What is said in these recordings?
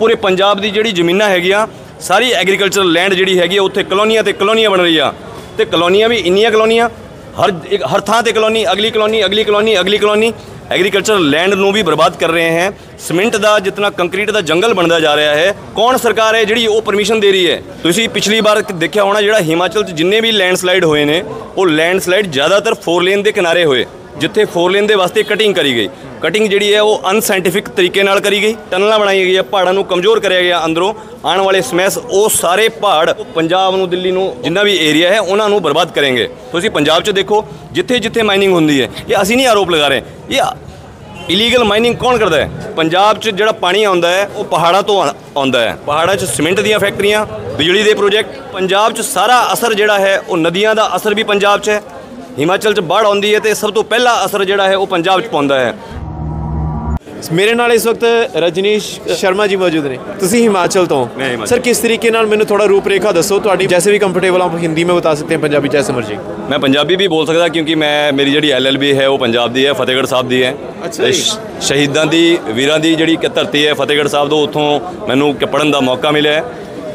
ਪੂਰੇ ਪੰਜਾਬ ਦੀ ਜਿਹੜੀ ਜ਼ਮੀਨਾਂ ਹੈਗੀਆਂ, ਸਾਰੀ ਐਗਰੀਕਲਚਰਲ ਲੈਂਡ ਜਿਹੜੀ ਹੈਗੀ ਆ, ਉੱਥੇ ਕਲੋਨੀਆਂ ਤੇ ਕਲੋਨੀਆਂ ਬਣ ਰਹੀ ਆ। ਤੇ ਕਲੋਨੀਆਂ ਵੀ ਇੰਨੀਆਂ ਕਲੋਨੀਆਂ, ਹਰ ਇੱਕ, ਹਰ ਥਾਂ ਤੇ ਕਲੋਨੀ, ਅਗਲੀ ਕਲੋਨੀ ਅਗਲੀ ਕਲੋਨੀ ਅਗਲੀ ਕਲੋਨੀ ਐਗਰੀਕਲਚਰ ਲੈਂਡ ਨੂੰ ਵੀ ਬਰਬਾਦ ਕਰ ਰਹੇ ਹੈ। ਸਿਮੈਂਟ ਦਾ ਜਿਤਨਾ ਕੰਕਰੀਟ ਦਾ ਜੰਗਲ ਬਣਦਾ ਜਾ ਰਿਹਾ ਹੈ, ਕੌਣ ਸਰਕਾਰ ਹੈ ਜਿਹੜੀ ਉਹ ਪਰਮਿਸ਼ਨ ਦੇ ਰਹੀ ਹੈ? ਤੁਸੀਂ ਪਿਛਲੀ ਵਾਰ ਦੇਖਿਆ ਹੋਣਾ ਜਿਹੜਾ ਹਿਮਾਚਲ 'ਚ ਜਿੰਨੇ ਵੀ ਲੈਂਡਸਲਾਈਡ ਹੋਏ ਨੇ, ਉਹ ਲੈਂਡਸਲਾਈਡ ਜ਼ਿਆਦਾਤਰ ਫੋਰ ਲੇਨ ਦੇ ਕਿਨਾਰੇ ਹੋਏ, ਜਿੱਥੇ ਫੋਰ ਲੇਨ ਦੇ ਵਾਸਤੇ ਕਟਿੰਗ ਕਰੀ ਗਈ। ਕਟਿੰਗ ਜਿਹੜੀ ਹੈ ਉਹ ਅਨਸਾਇੰਟਿਫਿਕ ਤਰੀਕੇ ਨਾਲ ਕਰੀ ਗਈ। ਟਨਲਾਂ ਬਣਾਈ ਗਈਆਂ, ਪਹਾੜਾਂ ਨੂੰ ਕਮਜ਼ੋਰ ਕਰਿਆ ਗਿਆ ਅੰਦਰੋਂ। ਆਉਣ ਵਾਲੇ ਸਮੈਸ ਉਹ ਸਾਰੇ ਪਹਾੜ ਪੰਜਾਬ ਨੂੰ, ਦਿੱਲੀ ਨੂੰ, ਜਿੰਨਾ ਵੀ ਏਰੀਆ ਹੈ, ਉਹਨਾਂ ਨੂੰ ਬਰਬਾਦ ਕਰਨਗੇ। ਤੁਸੀਂ ਪੰਜਾਬ 'ਚ ਦੇਖੋ ਜਿੱਥੇ ਜਿੱਥੇ ਮਾਈਨਿੰਗ ਹੁੰਦੀ ਹੈ, ਇਹ ਅਸੀਂ ਨਹੀਂ ਆਰੋਪ ਲਗਾ ਰਹੇ। ਇਹ ਇਲੀਗਲ ਮਾਈਨਿੰਗ ਕੌਣ ਕਰਦਾ ਹੈ? ਪੰਜਾਬ 'ਚ ਜਿਹੜਾ ਪਾਣੀ ਆਉਂਦਾ ਹੈ, ਉਹ ਪਹਾੜਾਂ ਤੋਂ ਆਉਂਦਾ ਹੈ। ਪਹਾੜਾਂ 'ਚ ਸੀਮੈਂਟ ਦੀਆਂ ਫੈਕਟਰੀਆਂ ਬਿਜਲੀ ਦੇ ਪ੍ਰੋਜੈਕਟ ਪੰਜਾਬ 'ਚ ਸਾਰਾ ਅਸਰ ਜਿਹੜਾ ਹੈ, ਉਹ ਨਦੀਆਂ ਦਾ ਅਸਰ ਵੀ ਪੰਜਾਬ 'ਚ ਹੈ। ਹਿਮਾਚਲ 'ਚ ਬਾੜ ਆਉਂਦੀ ਹੈ ਤੇ ਸਭ ਤੋਂ ਪਹਿਲਾ ਅਸਰ ਜਿਹੜਾ ਹੈ, ਉਹ ਪੰਜਾਬ 'ਚ ਪਾਉਂਦਾ ਹੈ। ਮੇਰੇ ਨਾਲ ਇਸ ਵਕਤ ਰਜਨੀਸ਼ ਸ਼ਰਮਾ ਜੀ ਮੌਜੂਦ ਨੇ। ਤੁਸੀਂ ਹਿਮਾਚਲ ਤੋਂ ਸਰ ਕਿਸ ਤਰੀਕੇ ਨਾਲ ਮੈਨੂੰ ਥੋੜਾ ਰੂਪ ਰੇਖਾ ਦੱਸੋ? ਤੁਹਾਡੀ ਜੈਸੇ ਵੀ ਕੰਫਰਟੇਬਲ ਆਪ ਹਿੰਦੀ ਮੈਂ ਬਤਾ ਸਕਦੇ ਹਾਂ ਪੰਜਾਬੀ ਜੈਸੇ ਮਰਜ਼ੀ। ਮੈਂ ਪੰਜਾਬੀ ਵੀ ਬੋਲ ਸਕਦਾ ਕਿਉਂਕਿ ਮੈਂ ਮੇਰੀ ਜਿਹੜੀ ਐਲਐਲਬੀ ਹੈ ਉਹ ਪੰਜਾਬ ਦੀ ਹੈ ਫਤਿਹਗੜ੍ਹ ਸਾਹਿਬ ਦੀ ਹੈ। ਸ਼ਹੀਦਾਂ ਦੀ ਵੀਰਾਂ ਦੀ ਜਿਹੜੀ ਧਰਤੀ ਹੈ ਫਤਿਹਗੜ੍ਹ ਸਾਹਿਬ ਤੋਂ ਉੱਥੋਂ ਮੈਨੂੰ ਪੜਨ ਦਾ ਮੌਕਾ ਮਿਲਿਆ ਹੈ।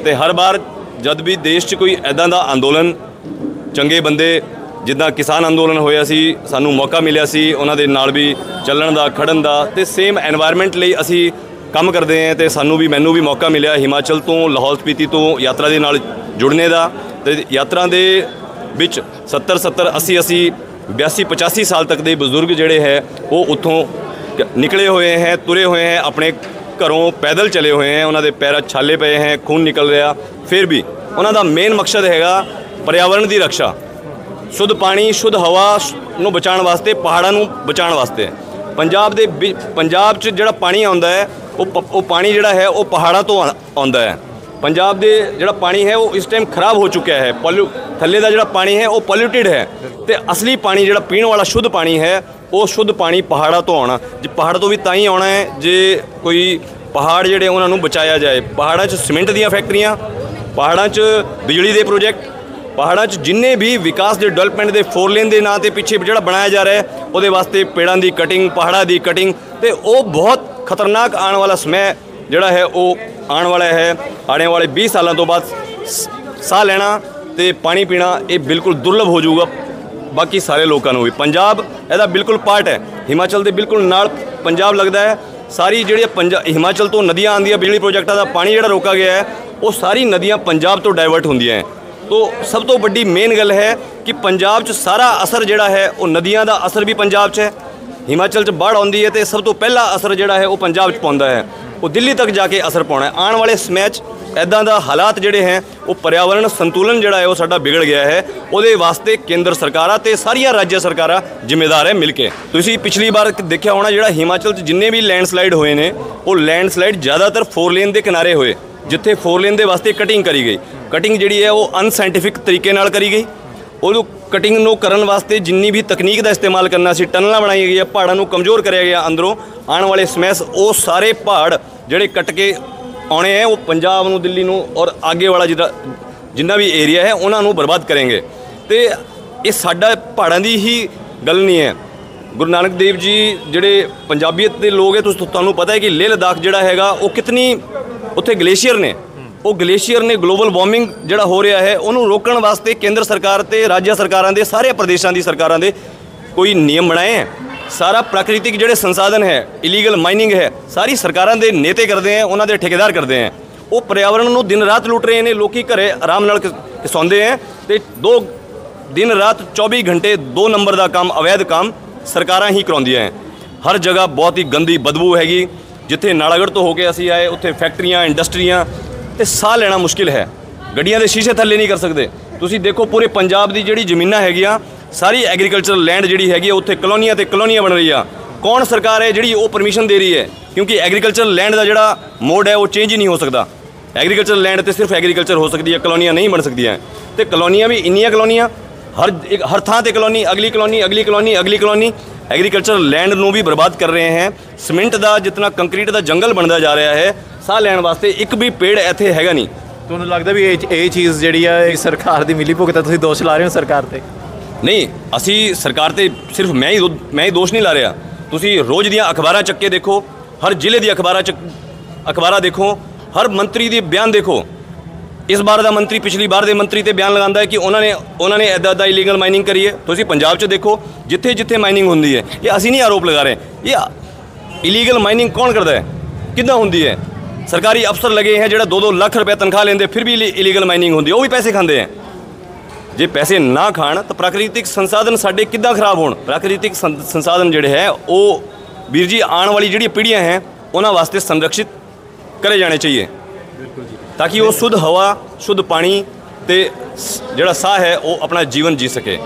ਤੇ ਹਰ ਵਾਰ ਜਦ ਵੀ ਦੇਸ਼ 'ਚ ਕੋਈ ਐਦਾਂ ਦਾ ਅੰਦੋਲਨ ਚੰਗੇ ਬੰਦੇ ਜਿੱਦਾਂ ਕਿਸਾਨ ਅੰਦੋਲਨ ਹੋਇਆ ਸੀ, ਸਾਨੂੰ ਮੌਕਾ ਮਿਲਿਆ ਸੀ, ਉਹਨਾਂ ਦੇ ਨਾਲ ਵੀ ਚੱਲਣ ਦਾ, ਖੜਨ ਦਾ, ਤੇ ਸੇਮ ਐਨਵਾਇਰਨਮੈਂਟ ਲਈ ਅਸੀਂ ਕੰਮ ਕਰਦੇ ਹਾਂ ਤੇ ਸਾਨੂੰ ਵੀ, ਮੈਨੂੰ ਵੀ ਮੌਕਾ ਮਿਲਿਆ ਹਿਮਾਚਲ ਤੋਂ, ਲਾਹੌਲ ਸਪੀਤੀ ਤੋਂ ਯਾਤਰਾ ਦੇ ਨਾਲ ਜੁੜਨੇ ਦਾ ਤੇ ਯਾਤਰਾ ਦੇ ਵਿੱਚ 70 70 80 80 82 85 ਸਾਲ ਤੱਕ ਦੇ ਬਜ਼ੁਰਗ ਜਿਹੜੇ ਹੈ, ਉਹ ਉੱਥੋਂ ਨਿਕਲੇ ਹੋਏ ਹੈ, ਤੁਰੇ ਹੋਏ ਹੈ, ਆਪਣੇ ਘਰੋਂ ਪੈਦਲ ਚਲੇ ਹੋਏ ਹੈ, ਉਹਨਾਂ ਦੇ ਪੈਰਾਂ ਛਾਲੇ ਪਏ ਹੈ, ਖੂਨ ਨਿਕਲ ਰਿਹਾ, ਫਿਰ ਵੀ ਉਹਨਾਂ ਦਾ ਮੇਨ ਮਕਸਦ ਹੈਗਾ ਪਰਿਆਵਰਣ ਦੀ ਰੱਖਿਆ। ਸ਼ੁੱਧ ਪਾਣੀ, ਸ਼ੁੱਧ ਹਵਾ ਨੂੰ ਬਚਾਉਣ ਵਾਸਤੇ, ਪਹਾੜਾਂ ਨੂੰ ਬਚਾਉਣ ਵਾਸਤੇ। ਪੰਜਾਬ ਦੇ ਵਿ- ਪੰਜਾਬ 'ਚ ਜਿਹੜਾ ਪਾਣੀ ਆਉਂਦਾ ਹੈ, ਉਹ ਪ- ਉਹ ਪਾਣੀ ਜਿਹੜਾ ਹੈ, ਉਹ ਪਹਾੜਾਂ ਤੋਂ ਆਉਂਦਾ ਹੈ। ਪੰਜਾਬ ਦੇ ਜਿਹੜਾ ਪਾਣੀ ਹੈ, ਉਹ ਇਸ ਟਾਈਮ ਖਰਾਬ ਹੋ ਚੁੱਕਿਆ ਹੈ। ਪੋਲੂ, ਥੱਲੇ ਦਾ ਜਿਹੜਾ ਪਾਣੀ ਹੈ, ਉਹ ਪੋਲਿਊਟਿਡ ਹੈ। ਤੇ ਅਸਲੀ ਪਾਣੀ ਜਿਹੜਾ ਪੀਣ ਵਾਲਾ ਸ਼ੁੱਧ ਪਾਣੀ ਹੈ, ਉਹ ਸ਼ੁੱਧ ਪਾਣੀ ਪਹਾੜਾਂ ਤੋਂ ਆਉਣਾ। ਜੇ ਪਹਾੜ ਤੋਂ ਵੀ ਤਾਂ ਹੀ ਆਉਣਾ ਹੈ, ਜੇ ਕੋਈ ਪਹਾੜ ਜਿਹੜੇ ਉਹਨਾਂ ਨੂੰ ਬਚਾਇਆ ਜਾਏ। ਪਹਾੜਾਂ 'ਚ ਸੀਮੈਂਟ ਦੀਆਂ ਫੈਕਟਰੀਆਂ, ਪਹਾੜਾਂ 'ਚ ਬਿਜਲੀ ਦੇ ਪ੍ਰੋਜੈਕਟ ਪਹਾੜਾਂ 'ਚ ਜਿੰਨੇ ਵੀ ਵਿਕਾਸ ਦੇ ਡਿਵੈਲਪਮੈਂਟ ਦੇ ਫੋਰ ਲੇਨ ਦੇ ਨਾਂ ਤੇ ਪਿੱਛੇ ਜਿਹੜਾ ਬਣਾਇਆ ਜਾ ਰਿਹਾ ਹੈ, ਉਹਦੇ ਵਾਸਤੇ ਪੇੜਾਂ ਦੀ ਕਟਿੰਗ ਪਹਾੜਾਂ ਦੀ ਕਟਿੰਗ ਤੇ ਉਹ ਬਹੁਤ ਖਤਰਨਾਕ ਆਉਣ ਵਾਲਾ ਸਮੇਂ ਜਿਹੜਾ ਹੈ ਉਹ ਆਉਣ ਵਾਲਾ ਹੈ। ਆਉਣ ਵਾਲੇ 20 ਸਾਲਾਂ ਤੋਂ ਬਾਅਦ ਸ- ਸਾਹ ਲੈਣਾ ਤੇ ਪਾਣੀ ਪੀਣਾ ਇਹ ਬਿਲਕੁਲ ਦੁਰਲਭ ਹੋ ਜਾਊਗਾ। ਬਾਕੀ ਸਾਰੇ ਲੋਕਾਂ ਨੂੰ ਵੀ। ਪੰਜਾਬ ਇਹਦਾ ਬਿਲਕੁਲ ਪਾਰਟ ਹੈ। ਹਿਮਾਚਲ ਦੇ ਬਿਲਕੁਲ ਨਾਲ ਪੰਜਾਬ ਲੱਗਦਾ ਹੈ। ਸਾਰੀ ਜਿਹੜੀ ਪੰਜਾਬ ਹਿਮਾਚਲ ਤੋਂ ਨਦੀਆਂ ਆਉਂਦੀਆਂ ਬਿਜਲੀ ਪ੍ਰੋਜੈਕਟਾਂ ਦਾ ਪਾਣੀ ਜਿਹੜਾ ਰੋਕਾ ਗਿਆ ਹੈ, ਉਹ ਸਾਰੀ ਨਦੀਆਂ ਪੰਜਾਬ ਤੋਂ ਡਾਇਵਰਟ ਹੁੰਦੀਆਂ ਹੈ। ਤੋ ਸਭ ਤੋਂ ਵੱਡੀ ਮੇਨ ਗੱਲ ਹੈ ਕਿ ਪੰਜਾਬ 'ਚ ਸਾਰਾ ਅਸਰ ਜਿਹੜਾ ਹੈ ਉਹ ਨਦੀਆਂ ਦਾ ਅਸਰ ਵੀ ਪੰਜਾਬ 'ਚ ਹੈ। ਹਿਮਾਚਲ 'ਚ ਬਾੜ ਆਉਂਦੀ ਹੈ ਤੇ ਸਭ ਤੋਂ ਪਹਿਲਾ ਅਸਰ ਜਿਹੜਾ ਹੈ ਉਹ ਪੰਜਾਬ 'ਚ ਪਾਉਂਦਾ ਹੈ। ਉਹ ਦਿੱਲੀ ਤੱਕ ਜਾ ਕੇ ਅਸਰ ਪਾਉਣਾ ਹੈ। ਆਉਣ ਵਾਲੇ ਸਮੇਂ 'ਚ ਐਦਾਂ ਦਾ ਹਾਲਾਤ ਜਿਹੜੇ ਹੈ, ਉਹ ਪਰਿਆਵਰਣ ਸੰਤੁਲਨ ਜਿਹੜਾ ਹੈ ਉਹ ਸਾਡਾ ਵਿਗੜ ਗਿਆ ਹੈ। ਉਹਦੇ ਵਾਸਤੇ ਕੇਂਦਰ ਸਰਕਾਰਾਂ ਤੇ ਸਾਰੀਆਂ ਰਾਜ ਸਰਕਾਰਾਂ ਜ਼ਿੰਮੇਦਾਰ ਹੈ ਮਿਲ ਕੇ। ਤੁਸੀਂ ਪਿਛਲੀ ਵਾਰ ਦੇਖਿਆ ਹੋਣਾ ਜਿਹੜਾ ਹਿਮਾਚਲ 'ਚ ਜਿੰਨੇ ਵੀ ਲੈਂਡਸਲਾਈਡ ਹੋਏ ਨੇ, ਉਹ ਲੈਂਡਸਲਾਈਡ ਜ਼ਿਆਦਾਤਰ ਫੋਰ ਲੇਨ ਦੇ ਕਿਨਾਰੇ ਹੋਏ, ਜਿੱਥੇ ਫੋਰ ਲੇਨ ਦੇ ਵਾਸਤੇ ਕਟਿੰਗ ਕਰੀ ਗਈ। ਕਟਿੰਗ ਜਿਹੜੀ ਹੈ ਉਹ ਅਨਸਾਇੰਟਿਫਿਕ ਤਰੀਕੇ ਨਾਲ ਕਰੀ ਗਈ। ਉਹਨੂੰ ਕਟਿੰਗ ਨੂੰ ਕਰਨ ਵਾਸਤੇ ਜਿੰਨੀ ਵੀ ਤਕਨੀਕ ਦਾ ਇਸਤੇਮਾਲ ਕਰਨਾ ਸੀ, ਟਨਲਾਂ ਬਣਾਈ ਗਈਆਂ, ਪਹਾੜਾਂ ਨੂੰ ਕਮਜ਼ੋਰ ਕਰਿਆ ਗਿਆ ਅੰਦਰੋਂ। ਆਉਣ ਵਾਲੇ ਸਮੈਸ ਉਹ ਸਾਰੇ ਪਹਾੜ ਜਿਹੜੇ ਕੱਟ ਕੇ ਆਉਣੇ ਹੈ, ਉਹ ਪੰਜਾਬ ਨੂੰ, ਦਿੱਲੀ ਨੂੰ ਔਰ ਅੱਗੇ ਵਾਲਾ ਜਿਹੜਾ ਜਿੰਨਾ ਵੀ ਏਰੀਆ ਹੈ, ਉਹਨਾਂ ਨੂੰ ਬਰਬਾਦ ਕਰਨਗੇ। ਤੇ ਇਹ ਸਾਡਾ ਪਹਾੜਾਂ ਦੀ ਹੀ ਗੱਲ ਨਹੀਂ ਹੈ। ਗੁਰੂ ਨਾਨਕ ਦੇਵ ਜੀ ਜਿਹੜੇ ਪੰਜਾਬੀਅਤ ਦੇ ਲੋਕ ਹੈ, ਤੁਸੀਂ, ਤੁਹਾਨੂੰ ਪਤਾ ਹੈ ਕਿ ਲੇਹ ਲਦਾਖ ਜਿਹੜਾ ਹੈਗਾ, ਉਹ ਕਿਤਨੀ ਉੱਥੇ ਗਲੇਸ਼ੀਅਰ ਨੇ। ਉਹ ਗਲੇਸ਼ੀਅਰ ਨੇ ਗਲੋਬਲ ਵਾਰਮਿੰਗ ਜਿਹੜਾ ਹੋ ਰਿਹਾ ਹੈ, ਉਹਨੂੰ ਰੋਕਣ ਵਾਸਤੇ ਕੇਂਦਰ ਸਰਕਾਰ ਤੇ ਰਾਜ ਸਰਕਾਰਾਂ ਦੇ, ਸਾਰੇ ਪ੍ਰਦੇਸ਼ਾਂ ਦੀ ਸਰਕਾਰਾਂ ਦੇ ਕੋਈ ਨਿਯਮ ਬਣਾਏ ਹੈ। ਸਾਰਾ ਪ੍ਰਾਕ੍ਰਿਤਿਕ ਜਿਹੜੇ ਸੰਸਾਧਨ ਹੈ ਇਲੀਗਲ ਮਾਈਨਿੰਗ ਹੈ, ਸਾਰੀ ਸਰਕਾਰਾਂ ਦੇ ਨੇਤੇ ਕਰਦੇ ਹੈ, ਉਹਨਾਂ ਦੇ ਠੇਕੇਦਾਰ ਕਰਦੇ ਹੈ। ਉਹ ਪਰਿਆਵਰਣ ਨੂੰ ਦਿਨ ਰਾਤ ਲੁੱਟ ਰਹੇ ਨੇ, ਲੋਕੀ ਘਰੇ ਆਰਾਮ ਨਾਲ ਕ- ਸੌਂਦੇ ਹੈ ਤੇ ਦੋ ਦਿਨ ਰਾਤ 24 ਘੰਟੇ ਦੋ ਨੰਬਰ ਦਾ ਕੰਮ, ਅਵੈਧ ਕੰਮ ਸਰਕਾਰਾਂ ਹੀ ਕਰਾਉਂਦੀਆਂ ਹੈ। ਹਰ ਜਗ੍ਹਾ ਬਹੁਤ ਹੀ ਗੰਦੀ ਬਦਬੂ ਹੈਗੀ। ਜਿੱਥੇ ਨਾਲਾਗੜ੍ਹ ਤੋਂ ਹੋ ਕੇ ਅਸੀਂ ਆਏ, ਉੱਥੇ ਫੈਕਟਰੀਆਂ, ਇੰਡਸਟਰੀਆਂ ਤੇ ਸਾਹ ਲੈਣਾ ਮੁਸ਼ਕਿਲ ਹੈ। ਗੱਡੀਆਂ ਦੇ ਸ਼ੀਸ਼ੇ ਥੱਲੇ ਨਹੀਂ ਕਰ ਸਕਦੇ। ਤੁਸੀਂ ਦੇਖੋ ਪੂਰੇ ਪੰਜਾਬ ਦੀ ਜਿਹੜੀ ਜ਼ਮੀਨਾਂ ਹੈਗੀਆਂ, ਸਾਰੀ ਐਗਰੀਕਲਚਰਲ ਲੈਂਡ ਜਿਹੜੀ ਹੈਗੀ ਹੈ ਉੱਥੇ ਕਲੋਨੀਆਂ ਤੇ ਕਲੋਨੀਆਂ ਬਣ ਰਹੀ ਆ। ਕੌਣ ਸਰਕਾਰ ਹੈ ਜਿਹੜੀ ਉਹ ਪਰਮਿਸ਼ਨ ਦੇ ਰਹੀ ਹੈ? ਕਿਉਂਕਿ ਐਗਰੀਕਲਚਰਲ ਲੈਂਡ ਦਾ ਜਿਹੜਾ ਮੋਡ ਹੈ, ਉਹ ਚੇਂਜ ਹੀ ਨਹੀਂ ਹੋ ਸਕਦਾ। ਐਗਰੀਕਲਚਰ ਲੈਂਡ ਤੇ ਸਿਰਫ ਐਗਰੀਕਲਚਰ ਹੋ ਸਕਦੀ ਹੈ, ਕਲੋਨੀਆਂ ਨਹੀਂ ਬਣ ਸਕਦੀਆਂ। ਤੇ ਕਲੋਨੀਆਂ ਵੀ ਇੰਨੀਆਂ ਕਲੋਨੀਆਂ, ਹਰ ਹਰ ਥਾਂ ਤੇ ਕਲੋਨੀ, ਅਗਲੀ ਕਲੋਨੀ ਅਗਲੀ ਕਲੋਨੀ ਅਗਲੀ ਕਲੋਨੀ। ਐਗਰੀਕਲਚਰ ਲੈਂਡ ਨੂੰ ਵੀ ਬਰਬਾਦ ਕਰ ਰਹੇ ਹੈ। ਸਿਮੈਂਟ ਦਾ ਜਿਤਨਾ ਕੰਕਰੀਟ ਦਾ ਜੰਗਲ ਬਣਦਾ ਜਾ ਰਿਹਾ ਹੈ ਸਾਹ ਲੈਣ ਵਾਸਤੇ ਇੱਕ ਵੀ ਪੇੜ ਇੱਥੇ ਹੈਗਾ ਨਹੀਂ। ਤੁਹਾਨੂੰ ਲੱਗਦਾ ਵੀ ਇਹ ਇਹ ਚੀਜ਼ ਜਿਹੜੀ ਆ ਇਹ ਸਰਕਾਰ ਦੀ ਮਿਲੀ ਭੁਗਤ ਤੁਸੀਂ ਦੋਸ਼ ਲਾ ਰਹੇ ਹੋ ਸਰਕਾਰ ਤੇ? ਨਹੀਂ ਅਸੀਂ ਸਰਕਾਰ ਤੇ ਸਿਰਫ ਮੈਂ ਹੀ ਦੋ- ਮੈਂ ਹੀ ਦੋਸ਼ ਨਹੀਂ ਲਾ ਰਿਹਾ। ਤੁਸੀਂ ਰੋਜ਼ ਦੀਆਂ ਅਖਬਾਰਾਂ ਚੱਕ ਕੇ ਦੇਖੋ ਹਰ ਜ਼ਿਲ੍ਹੇ ਦੀ ਅਖਬਾਰਾਂ ਚੱਕ ਅਖਬਾਰਾਂ ਦੇਖੋ ਹਰ ਮੰਤਰੀ ਦੇ ਬਿਆਨ ਦੇਖੋ। ਇਸ ਵਾਰ ਦਾ ਮੰਤਰੀ ਪਿਛਲੀ ਵਾਰ ਦੇ ਮੰਤਰੀ ਤੇ ਬਿਆਨ ਲਗਾਉਂਦਾ ਹੈ ਕਿ ਉਹਨਾਂ ਨੇ ਉਹਨਾਂ ਨੇ ਐਦਾਂ ਐਦਾਂ ਇਲੀਗਲ ਮਾਈਨਿੰਗ ਕਰੀ ਹੈ। ਤੁਸੀਂ ਪੰਜਾਬ 'ਚ ਦੇਖੋ ਜਿੱਥੇ ਜਿੱਥੇ ਮਾਈਨਿੰਗ ਹੁੰਦੀ ਹੈ ਇਹ ਅਸੀਂ ਨਹੀਂ ਆਰੋਪ ਲਗਾ ਰਹੇ। ਇਹ ਇਲੀਗਲ ਮਾਈਨਿੰਗ ਕੌਣ ਕਰਦਾ ਹੈ? ਕਿੱਦਾਂ ਹੁੰਦੀ ਹੈ? ਸਰਕਾਰੀ ਅਫਸਰ ਲਗੇ ਹੈ ਜਿਹੜਾ 2-2 ਲੱਖ ਰੁਪਏ ਤਨਖਾਹ ਲੈਂਦੇ ਫਿਰ ਵੀ ਇਲੀਗਲ ਮਾਈਨਿੰਗ ਹੁੰਦੀ ਉਹ ਵੀ ਪੈਸੇ ਖਾਂਦੇ ਹੈ। ਜੇ ਪੈਸੇ ਨਾ ਖਾਣ ਤਾਂ ਪ੍ਰਾਕ੍ਰਿਤਿਕ ਸੰਸਾਧਨ ਸਾਡੇ ਕਿੱਦਾਂ ਖਰਾਬ ਹੋਣ? ਪ੍ਰਾਕ੍ਰਿਤਿਕ ਸੰਸਾਧਨ ਜਿਹੜੇ ਹੈ ਉਹ ਵੀਰ ਜੀ ਆਉਣ ਵਾਲੀ ਜਿਹੜੀ ਪੀੜ੍ਹੀਆਂ ਹੈ ਉਹਨਾਂ ਵਾਸਤੇ ਸੰਰક્ષਿਤ ਕਰੇ ਜਾਣੇ ਚਾਹੀਏ। ਤਾਂ ਕਿ ਉਹ ਸ਼ੁੱਧ ਹਵਾ ਸ਼ੁੱਧ ਪਾਣੀ ਤੇ ਜਿਹੜਾ ਸਾਹ ਹੈ ਉਹ ਆਪਣਾ ਜੀਵਨ ਜੀ ਸਕੇ।